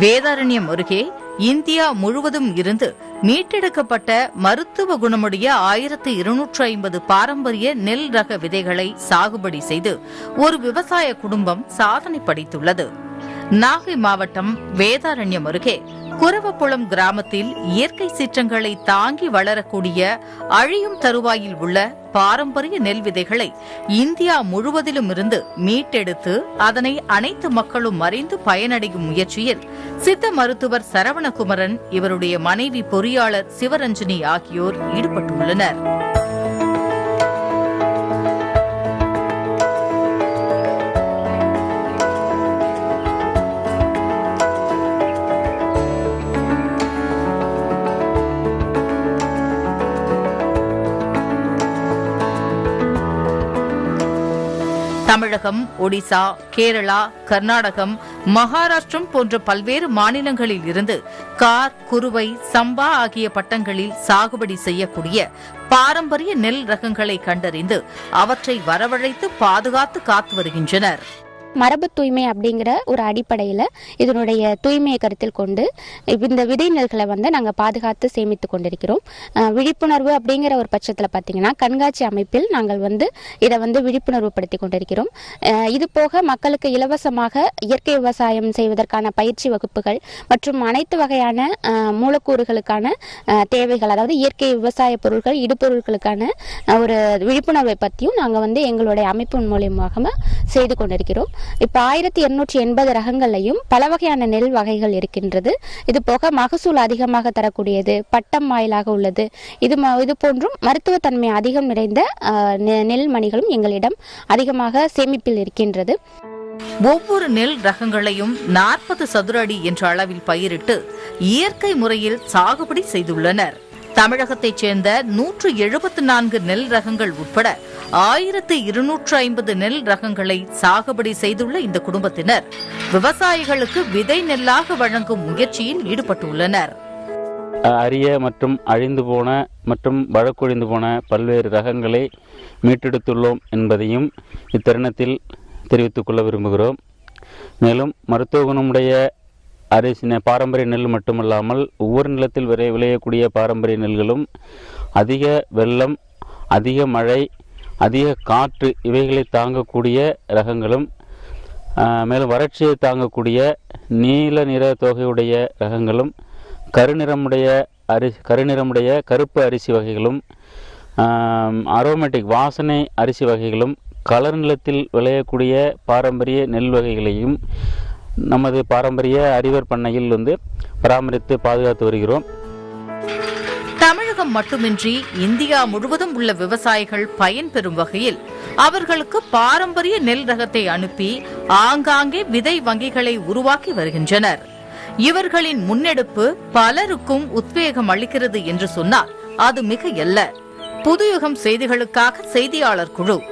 வேதாரண்யம் அருகே இந்தியா முழுவதும் இருந்து மீட்டெடுக்கப்பட்ட மருத்துவ குணமுடைய ஆயிரத்து இருநூற்று ஐம்பது பாரம்பரிய நெல் ரக விதைகளை சாகுபடி செய்து ஒரு விவசாய குடும்பம் சாதனை படைத்துள்ளது. நாகை மாவட்டம் வேதாரண்யம் அருகே குரவப்புளம் கிராமத்தில் இயற்கை சீற்றங்களை தாங்கி வளரக்கூடிய அழியும் தருவாயில் உள்ள பாரம்பரிய நெல் விதைகளை இந்தியா முழுவதிலும் இருந்து மீட்டெடுத்து அதனை அனைத்து மக்களும் அறிந்து பயனடையும் முயற்சியில் சித்த மருத்துவர் சரவணகுமரன் இவருடைய மனைவி பொறியாளர் சிவரஞ்சனி ஆகியோர் ஈடுபட்டுள்ளனர். தமிழகம் ஒடிசா கேரளா கர்நாடகம் மகாராஷ்டிரம் போன்ற பல்வேறு மாநிலங்களில் இருந்து கார் குறுவை சம்பா ஆகிய பட்டங்களில் சாகுபடி செய்யக்கூடிய பாரம்பரிய நெல் ரகங்களை கண்டறிந்து அவற்றை வரவழைத்து பாதுகாத்து காத்து வருகின்றனர். மரபு தூய்மை அப்படிங்கிற ஒரு அடிப்படையில் இதனுடைய தூய்மையை கருத்தில் கொண்டு இந்த விதை நெல்களை வந்து நாங்கள் பாதுகாத்து சேமித்து கொண்டிருக்கிறோம். விழிப்புணர்வு அப்படிங்கிற ஒரு பட்சத்தில் பார்த்தீங்கன்னா கண்காட்சி அமைப்பில் நாங்கள் வந்து இதை வந்து விழிப்புணர்வு படுத்தி கொண்டிருக்கிறோம். இது போக மக்களுக்கு இலவசமாக இயற்கை விவசாயம் செய்வதற்கான பயிற்சி வகுப்புகள் மற்றும் அனைத்து வகையான மூலக்கூறுகளுக்கான தேவைகள் அதாவது இயற்கை விவசாய பொருட்கள் இடுபொருட்களுக்கான ஒரு விழிப்புணர்வை பற்றியும் நாங்கள் வந்து எங்களுடைய அமைப்பின் மூலியமாக செய்து கொண்டிருக்கிறோம். இப்போ ஆயிரத்தி இருநூற்றி எண்பது ரகங்கள்லையும் பல வகையான நெல் வகைகள் இருக்கின்றது. இது போக மகசூல் அதிகமாக தரக்கூடியது பட்டம் வாயிலாக உள்ளது. இது ம- இது போன்றும் மருத்துவத்தன்மை அதிகம் நிறைந்த அஹ், நெ- நெல் மணிகளும் எங்களிடம் அதிகமாக சேமிப்பில் இருக்கின்றது. ஒவ்வொரு நெல் ரகங்களையும் நாற்பது சதுர அடி என்ற அளவில் பயிரிட்டு இயற்கை முறையில் சாகுபடி செய்துள்ளனர். தமிழகத்தைச் சேர்ந்த நூற்று எழுபத்து நான்கு நெல் ரகங்கள் உட்பட ஆயிரத்து இருநூற்று ஐம்பது நெல் ரகங்களை சாகுபடி செய்துள்ள இந்த குடும்பத்தினர். விவசாயிகளுக்கு விதை நெல்லாக வழங்கும் முயற்சியில் ஈடுபட்டுள்ளனர். அரிய மற்றும் அழிந்து போன மற்றும் வழக்கொழிந்து போன பல்வேறு ரகங்களை மீட்டெடுத்துள்ளோம் என்பதையும் இத்தருணத்தில் தெரிவித்துக் கொள்ள விரும்புகிறோம். மேலும் மருத்துவ குணமுடைய அரிசி பாரம்பரிய நெல் மட்டுமல்லாமல் ஒவ்வொரு நிலத்தில் விளை விளையக்கூடிய பாரம்பரிய நெல்களும் அதிக வெள்ளம் அதிக மழை அதிக காற்று இவைகளை தாங்கக்கூடிய ரகங்களும் மேலும் வறட்சியை தாங்கக்கூடிய நீல நிற தொகையுடைய ரகங்களும் கருநிறமுடைய அரிசி கருநிறமுடைய கருப்பு அரிசி வகைகளும் அரோமேட்டிக் வாசனை அரிசி வகைகளும் கலர் நிலத்தில் விளையக்கூடிய பாரம்பரிய நெல் வகைகளையும் நமது பாரம்பரிய அறிவர் பண்ணையில் வந்து பராமரித்து பாதுகாத்து வருகிறோம். தமிழகம் மட்டுமின்றி இந்தியா முழுவதும் உள்ள விவசாயிகள் பயன்பெறும் வகையில் அவர்களுக்கு பாரம்பரிய நெல் ரகத்தை அனுப்பி ஆங்காங்கே விதை வங்கிகளை உருவாக்கி வருகின்றனர். இவர்களின் முன்னெடுப்பு பலருக்கும் உத்வேகம் அளிக்கிறது என்று சொன்னால் அது மிக அல்ல. புதுயுகம் செய்திகளுக்காக செய்தியாளர் குழு